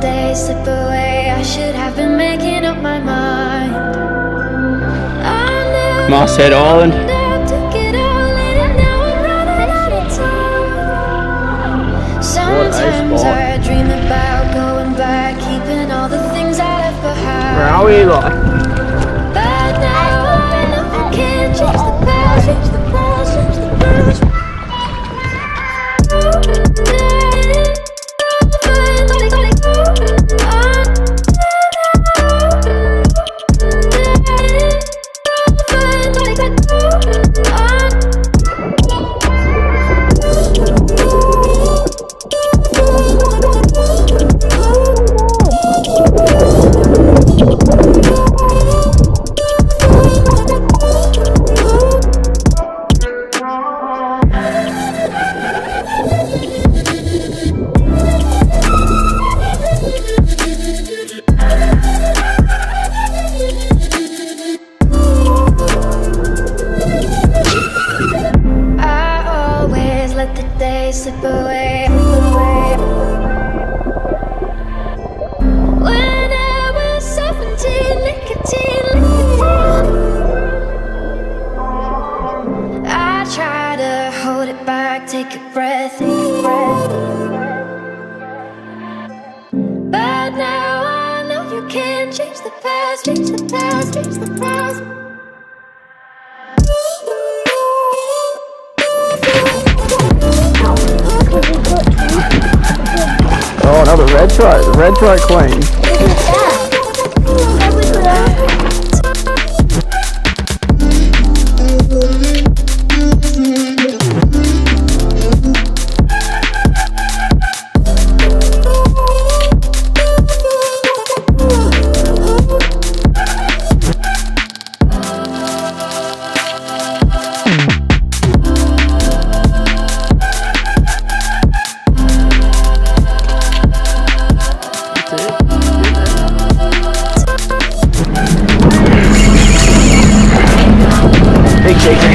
days slip away. I should have been making up my mind. I Masthead Island. never took it all in, now I'm running out of time. Sometimes. I dream about going back, keeping all the things I left behind. Where are we, Eli? But now I know I can't change the past, change the past, take a breath, take a breath. But now I know you can't change the past, change the past, change the past. Oh, another red stripe. Red stripe queen. shaking